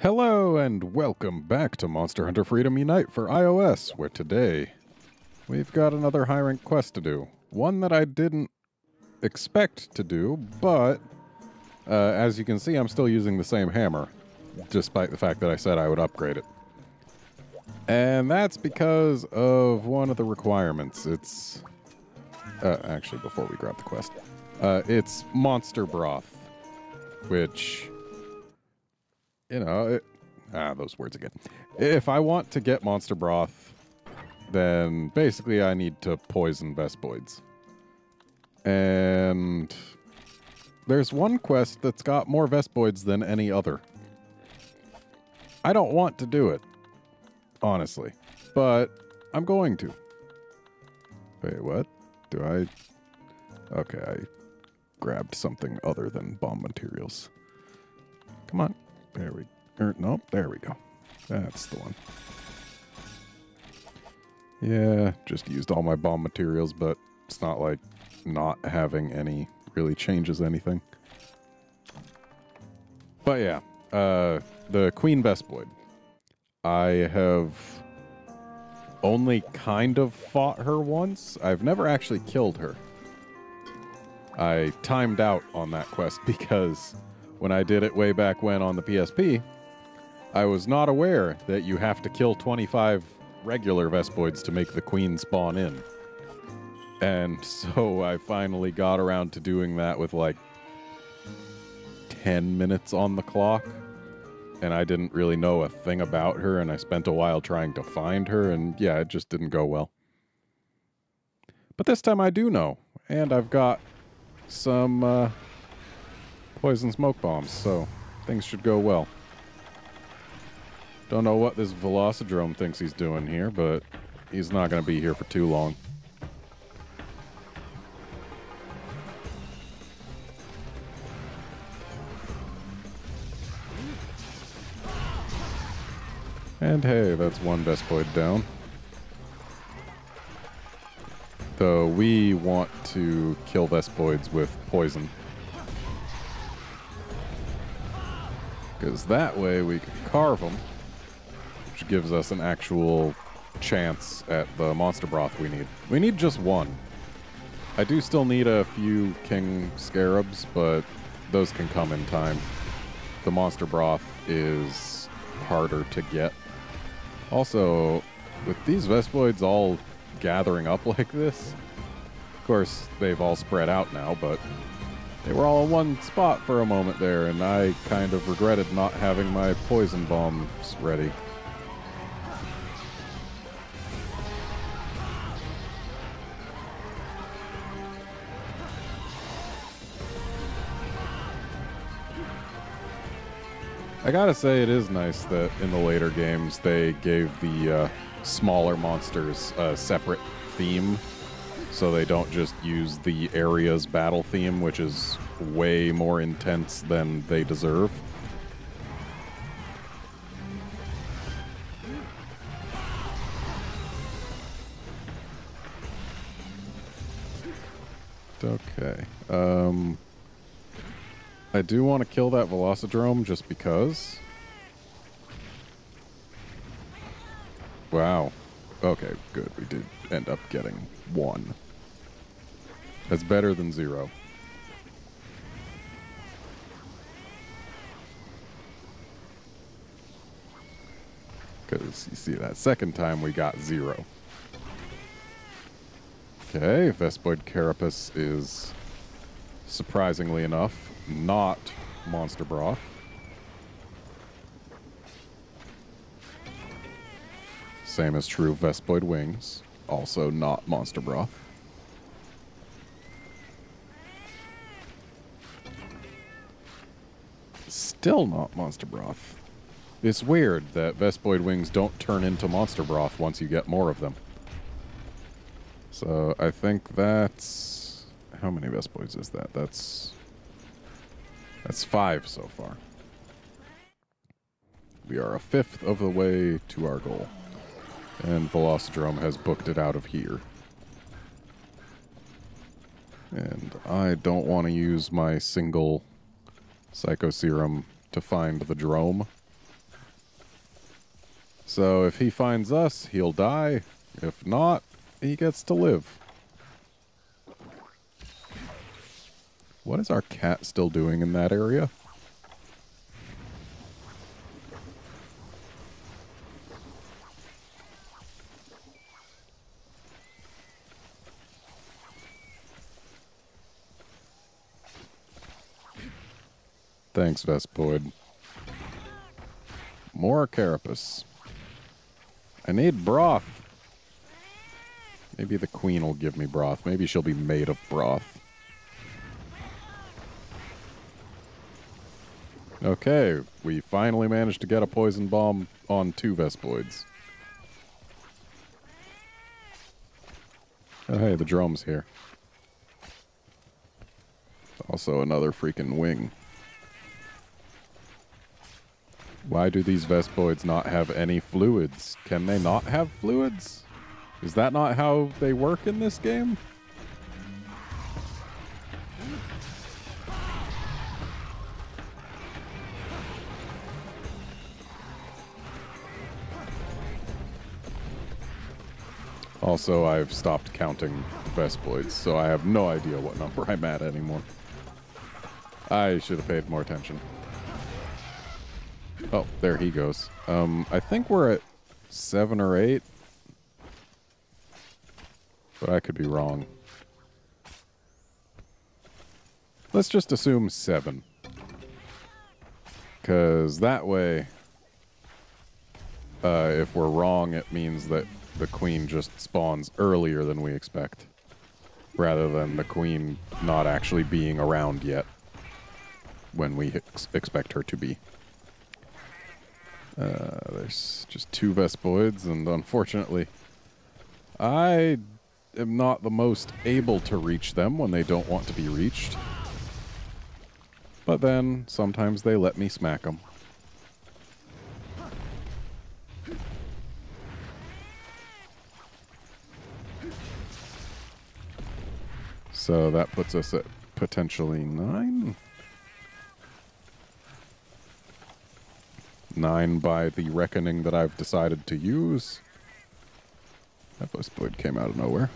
Hello and welcome back to Monster Hunter Freedom Unite for iOS, where today we've got another high rank quest to do. One that I didn't expect to do, but uh, as you can see, I'm still using the same hammer, despite the fact that I said I would upgrade it. And that's because of one of the requirements. It's. Uh, actually, before we grab the quest, uh, it's monster broth, which you know, it, ah, those words again. If I want to get monster broth, then basically I need to poison Vespoids. And there's one quest that's got more Vespoids than any other. I don't want to do it, honestly, but I'm going to. Wait, what? Do I? Okay, I grabbed something other than bomb materials. Come on. There we er, nope, there we go. That's the one. Yeah, just used all my bomb materials, but it's not like not having any really changes anything. But yeah, uh, the Queen Vespoid. I have only kind of fought her once. I've never actually killed her. I timed out on that quest because when I did it way back when on the PSP, I was not aware that you have to kill 25 regular Vespoids to make the queen spawn in. And so I finally got around to doing that with like 10 minutes on the clock. And I didn't really know a thing about her, and I spent a while trying to find her, and yeah, it just didn't go well. But this time I do know, and I've got some uh, poison smoke bombs, so things should go well. Don't know what this Velocidrome thinks he's doing here, but he's not going to be here for too long. And hey, that's one Vespoid down. Though we want to kill Vespoids with poison. Because that way we can carve them, which gives us an actual chance at the monster broth we need. We need just one. I do still need a few king scarabs, but those can come in time. The monster broth is harder to get. Also, with these Vespoids all gathering up like this, of course, they've all spread out now, but they were all in one spot for a moment there, and I kind of regretted not having my poison bombs ready. I gotta say, it is nice that in the later games they gave the uh, smaller monsters a separate theme so they don't just use the area's battle theme, which is way more intense than they deserve. Okay. Um, I do want to kill that Velocidrome just because. Wow. Okay, good. We did end up getting one. That's better than zero. Because you see, that second time we got zero. Okay, Vespoid Carapace is, surprisingly enough, not Monster Broth. Same is true Vespoid Wings, also not Monster Broth. Still not Monster Broth. It's weird that Vespoid wings don't turn into Monster Broth once you get more of them. So I think that's... How many Vespoids is that? That's... That's five so far. We are a fifth of the way to our goal. And Velocidrome has booked it out of here. And I don't want to use my single Psycho Serum to find the drome. So if he finds us, he'll die. If not, he gets to live. What is our cat still doing in that area? Thanks, Vespoid. More carapace. I need broth. Maybe the queen will give me broth. Maybe she'll be made of broth. Okay, we finally managed to get a poison bomb on two Vespoids. Oh, hey, the drum's here. Also another freaking wing. Why do these Vespoids not have any fluids? Can they not have fluids? Is that not how they work in this game? Also, I've stopped counting Vespoids, so I have no idea what number I'm at anymore. I should have paid more attention. Oh, there he goes. Um, I think we're at seven or eight. But I could be wrong. Let's just assume seven. Because that way, uh, if we're wrong, it means that the queen just spawns earlier than we expect. Rather than the queen not actually being around yet when we ex expect her to be. Uh, there's just two Vespoids, and unfortunately, I am not the most able to reach them when they don't want to be reached. But then, sometimes they let me smack them. So that puts us at potentially nine? Nine by the reckoning that I've decided to use. That Vespoid came out of nowhere.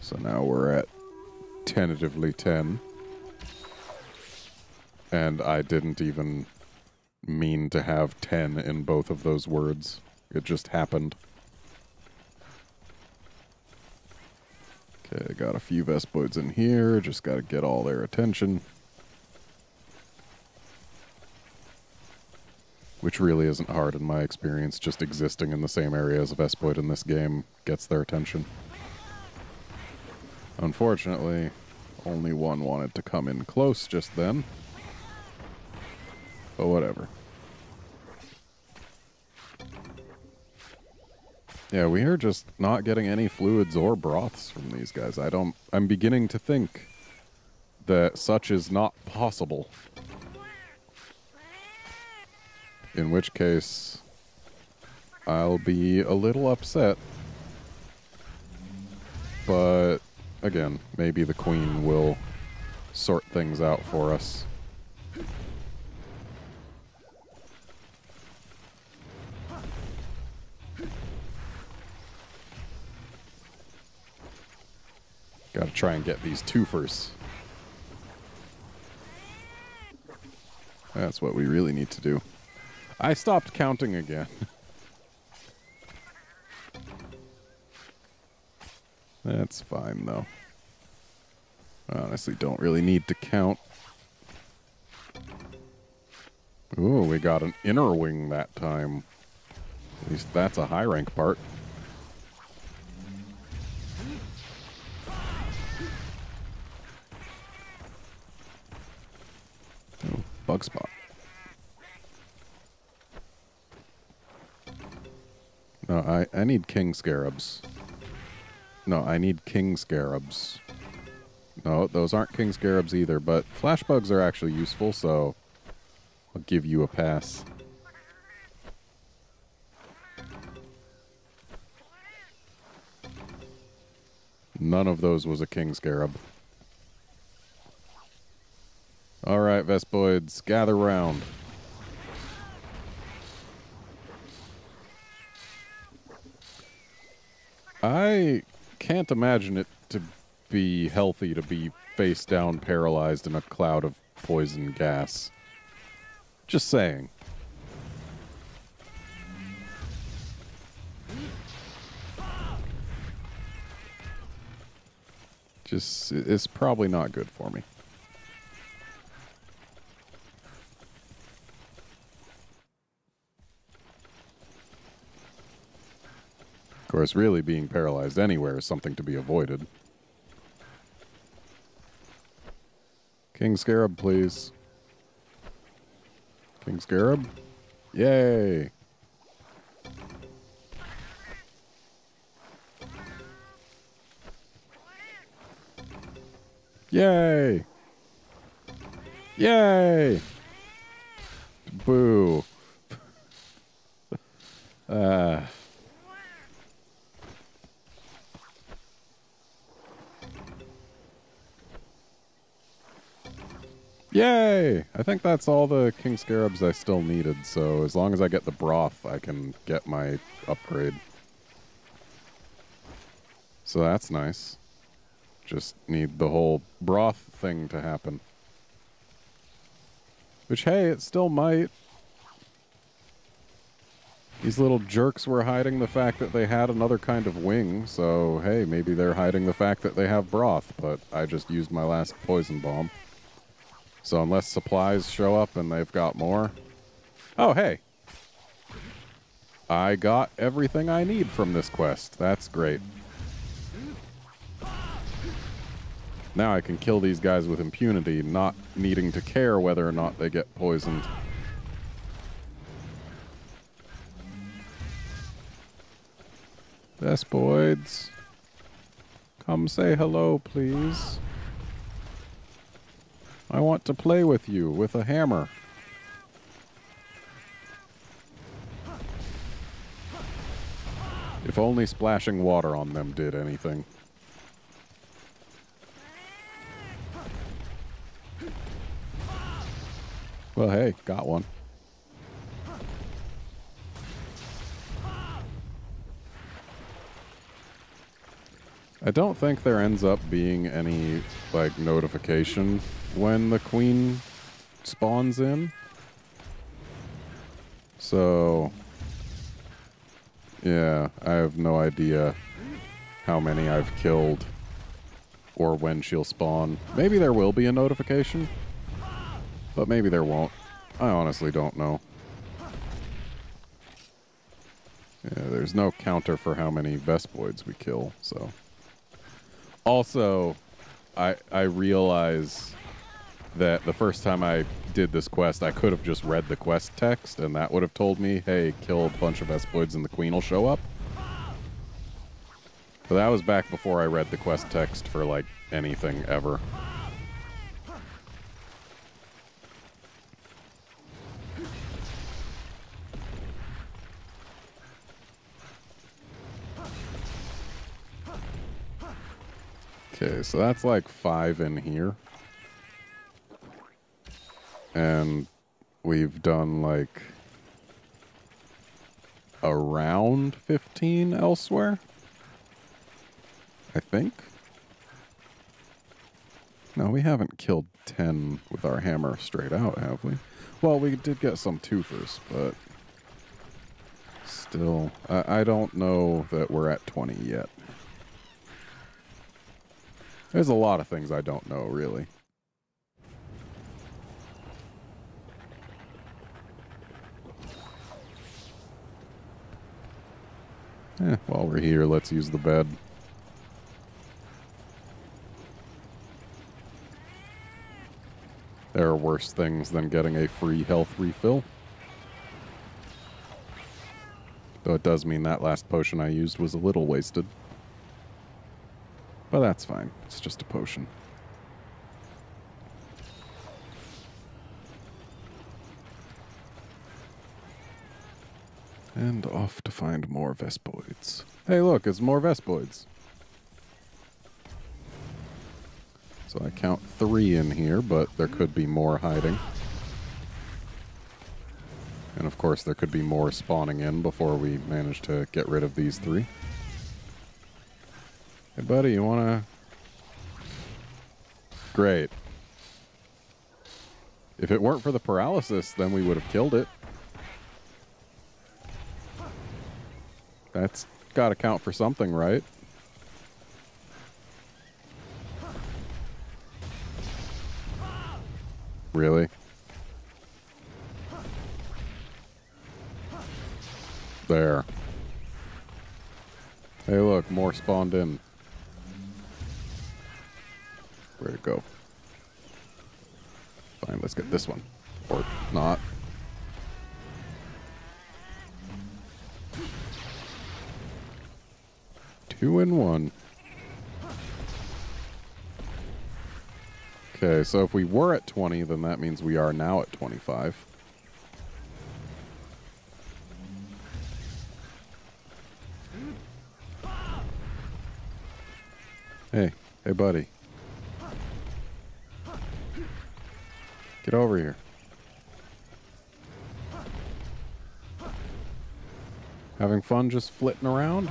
So now we're at tentatively 10. And I didn't even mean to have 10 in both of those words. It just happened. Okay, got a few Vespoids in here. Just got to get all their attention. Which really isn't hard in my experience. Just existing in the same area as a in this game gets their attention. Unfortunately, only one wanted to come in close just then. But whatever. Yeah, we are just not getting any fluids or broths from these guys. I don't... I'm beginning to think that such is not possible. In which case, I'll be a little upset. But again, maybe the queen will sort things out for us. Gotta try and get these twofers. That's what we really need to do. I stopped counting again. That's fine, though. I honestly don't really need to count. Ooh, we got an inner wing that time. At least that's a high rank part. Need king scarabs. No, I need king scarabs. No, those aren't king scarabs either, but flash bugs are actually useful, so I'll give you a pass. None of those was a king scarab. All right, Vespoids, gather round. I can't imagine it to be healthy to be face down paralyzed in a cloud of poison gas. Just saying. Just, it's probably not good for me. Of course, really being paralyzed anywhere is something to be avoided. King Scarab, please. King Scarab? Yay! Yay! Yay! Boo. uh. Yay! I think that's all the King Scarabs I still needed, so as long as I get the broth, I can get my upgrade. So that's nice. Just need the whole broth thing to happen. Which, hey, it still might. These little jerks were hiding the fact that they had another kind of wing, so hey, maybe they're hiding the fact that they have broth, but I just used my last poison bomb. So unless supplies show up and they've got more... Oh, hey. I got everything I need from this quest. That's great. Now I can kill these guys with impunity, not needing to care whether or not they get poisoned. Vespoids. Come say hello, please. I want to play with you with a hammer. If only splashing water on them did anything. Well, hey, got one. I don't think there ends up being any, like, notification when the queen spawns in. So, yeah, I have no idea how many I've killed or when she'll spawn. Maybe there will be a notification, but maybe there won't. I honestly don't know. Yeah, there's no counter for how many Vespoids we kill, so. Also, I I realize that the first time I did this quest, I could have just read the quest text, and that would have told me, hey, kill a bunch of Vespoids and the queen will show up. But that was back before I read the quest text for, like, anything ever. Okay, so that's like five in here. And we've done like around 15 elsewhere. I think. No, we haven't killed 10 with our hammer straight out, have we? Well, we did get some twofers, but still, I, I don't know that we're at 20 yet. There's a lot of things I don't know, really. Eh, while we're here, let's use the bed. There are worse things than getting a free health refill. Though it does mean that last potion I used was a little wasted. But that's fine. It's just a potion. And off to find more Vespoids. Hey, look, it's more Vespoids. So I count three in here, but there could be more hiding. And of course, there could be more spawning in before we manage to get rid of these three. Hey, buddy, you wanna... Great. If it weren't for the paralysis, then we would have killed it. That's gotta count for something, right? Really? There. Hey, look, more spawned in. Where'd it go? Fine, let's get this one. Or not. Two and one. Okay, so if we were at 20, then that means we are now at 25. Hey, hey buddy. Get over here. Having fun just flitting around?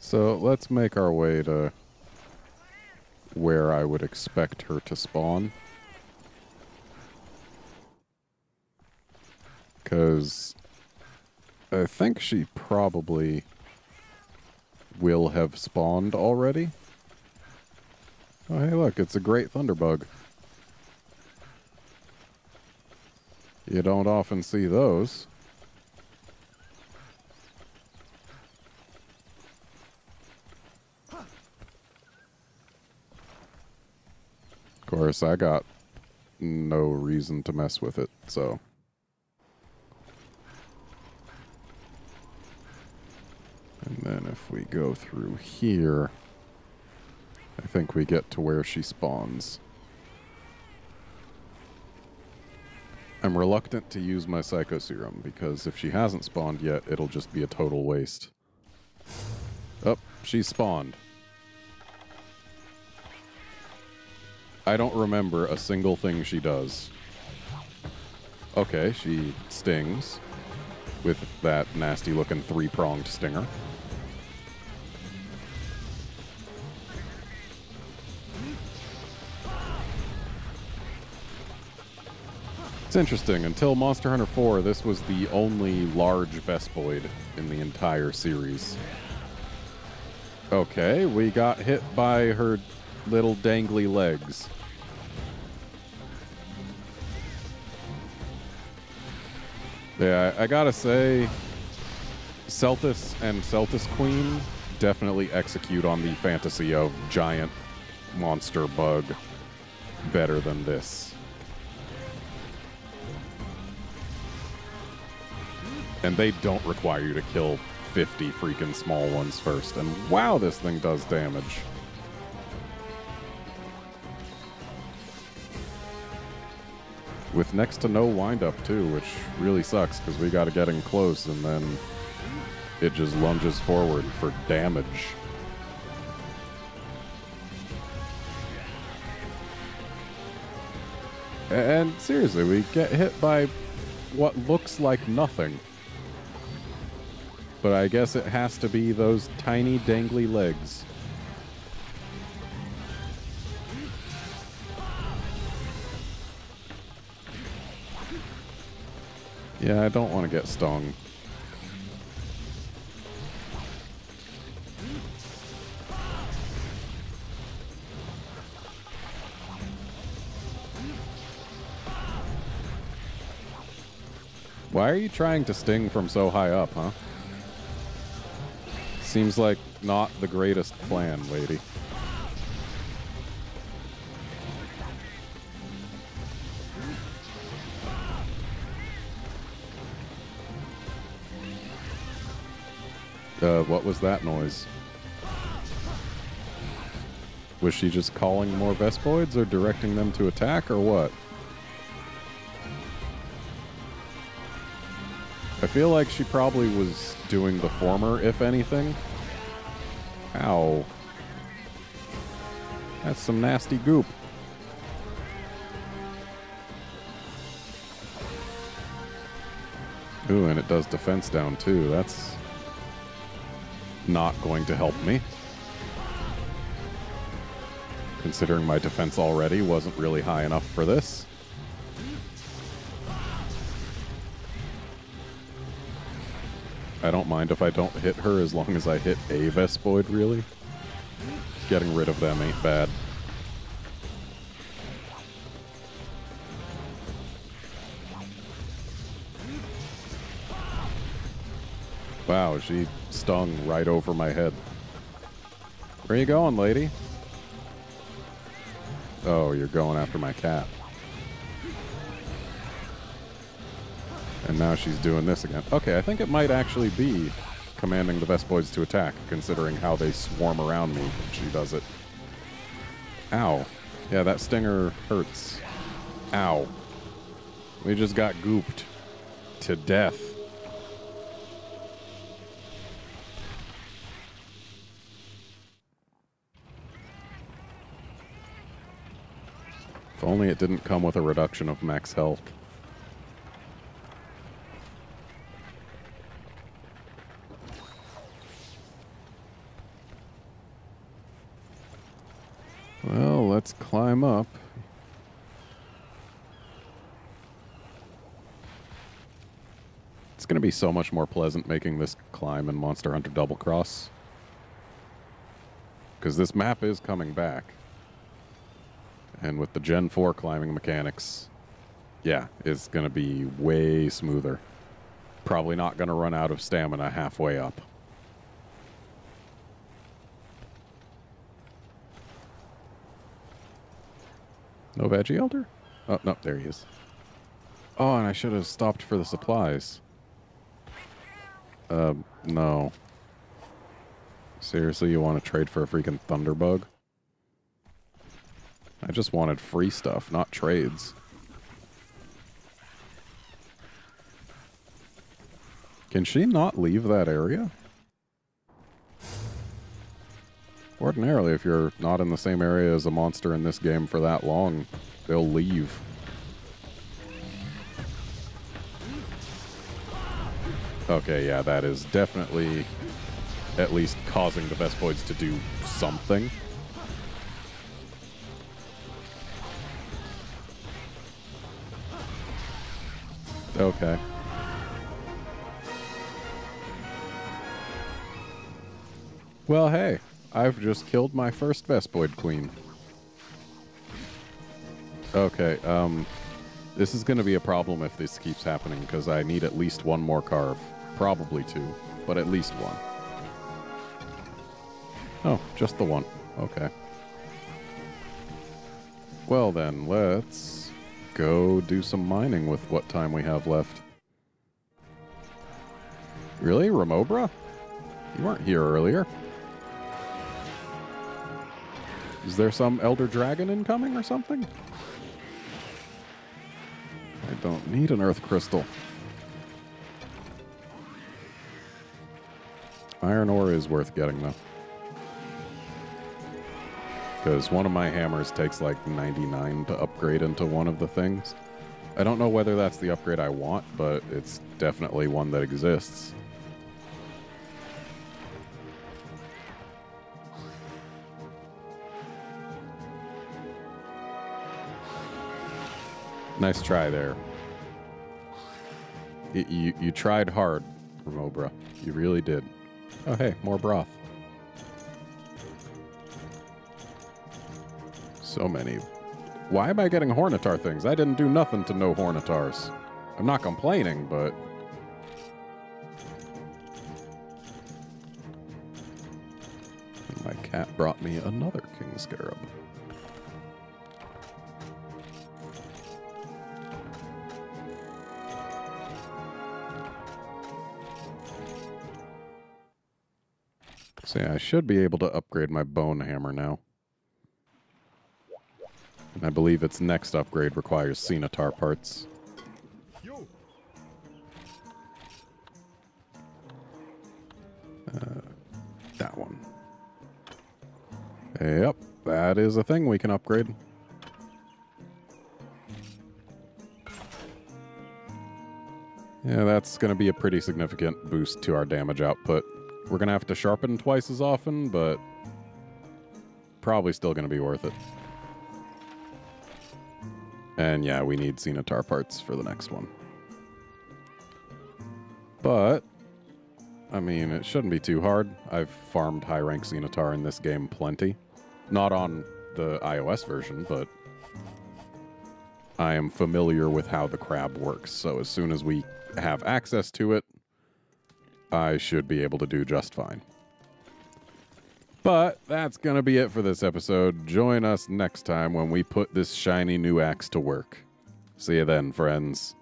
So let's make our way to where I would expect her to spawn. Because I think she probably will have spawned already. Oh, hey, look, it's a great thunderbug. You don't often see those. Of course, I got no reason to mess with it, so... And then if we go through here, I think we get to where she spawns. I'm reluctant to use my Psycho Serum because if she hasn't spawned yet, it'll just be a total waste. Oh, she spawned. I don't remember a single thing she does. Okay, she stings with that nasty looking three pronged stinger. It's interesting. Until Monster Hunter 4, this was the only large Vespoid in the entire series. Okay, we got hit by her little dangly legs. Yeah, I, I gotta say, Seltas and Seltas Queen definitely execute on the fantasy of giant monster bug better than this. And they don't require you to kill 50 freaking small ones first. And wow, this thing does damage. With next to no windup too, which really sucks because we got to get in close and then it just lunges forward for damage. And seriously, we get hit by what looks like nothing. But I guess it has to be those tiny dangly legs. Yeah, I don't want to get stung. Why are you trying to sting from so high up, huh? Seems like not the greatest plan, lady. Uh, what was that noise? Was she just calling more Vespoids or directing them to attack or what? Feel like she probably was doing the former, if anything. Ow. That's some nasty goop. Ooh, and it does defense down too. That's not going to help me. Considering my defense already wasn't really high enough for this. I don't mind if I don't hit her as long as I hit a Vespoid, really. Getting rid of them ain't bad. Wow, she stung right over my head. Where you going, lady? Oh, you're going after my cat. And now she's doing this again. Okay, I think it might actually be commanding the Vespoids to attack, considering how they swarm around me when she does it. Ow. Yeah, that stinger hurts. Ow. We just got gooped to death. If only it didn't come with a reduction of max health. Well, let's climb up. It's going to be so much more pleasant making this climb in Monster Hunter Double Cross. Because this map is coming back. And with the Gen 4 climbing mechanics, yeah, it's going to be way smoother. Probably not going to run out of stamina halfway up. No veggie elder? Oh, no, there he is. Oh, and I should have stopped for the supplies. Um, no. Seriously, you want to trade for a freaking thunderbug? I just wanted free stuff, not trades. Can she not leave that area? Ordinarily, if you're not in the same area as a monster in this game for that long, they'll leave. Okay, yeah, that is definitely at least causing the Vespoids to do something. Okay. Well, hey, I've just killed my first Vespoid Queen. Okay, um, this is going to be a problem if this keeps happening, because I need at least one more carve. Probably two, but at least one. Oh, just the one. Okay. Well then, let's go do some mining with what time we have left. Really, Remobra? You weren't here earlier. Is there some Elder Dragon incoming or something? I don't need an Earth Crystal. Iron ore is worth getting, though. Because one of my hammers takes like 99 to upgrade into one of the things. I don't know whether that's the upgrade I want, but it's definitely one that exists. Nice try there. Y- you, you tried hard, Remobra. You really did. Oh, hey, more broth. So many. Why am I getting Hornetaur things? I didn't do nothing to no Hornetaurs. I'm not complaining, but... My cat brought me another King Scarab. Yeah, I should be able to upgrade my bone hammer now. And I believe its next upgrade requires Ceanataur parts. Uh, that one. Yep, that is a thing we can upgrade. Yeah, that's going to be a pretty significant boost to our damage output. We're going to have to sharpen twice as often, but probably still going to be worth it. And yeah, we need Ceanataur parts for the next one. But, I mean, it shouldn't be too hard. I've farmed high rank Ceanataur in this game plenty. Not on the iOS version, but I am familiar with how the crab works. So as soon as we have access to it, I should be able to do just fine. But that's going to be it for this episode. Join us next time when we put this shiny new axe to work. See you then, friends.